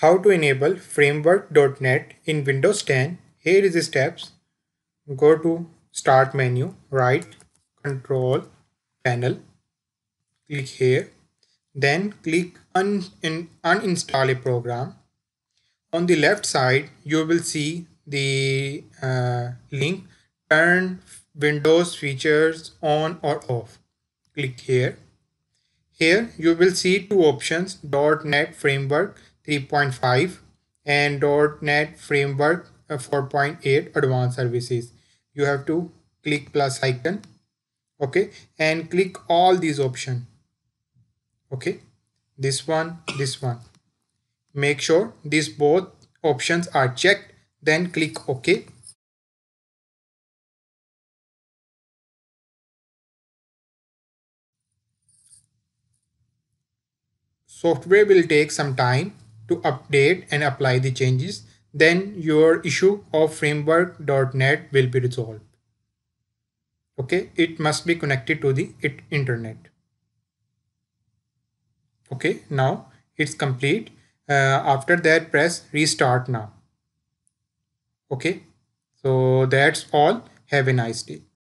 how to enable framework.net in Windows 10. Here is the steps. Go to start menu, right control panel, click here. Then click un in, uninstall a program. On the left side, you will see the uh, link turn Windows features on or off. Click here. Here you will see two options .NET Framework 3.5 and .NET Framework uh, 4.8 Advanced Services. You have to click plus icon okay and click all these options okay. This one this one. Make sure these both options are checked then click ok. Software will take some time to update and apply the changes then your issue of framework.net will be resolved. Okay? It must be connected to the internet. Okay? Now it's complete. Uh, after that press restart now. Okay? So that's all. Have a nice day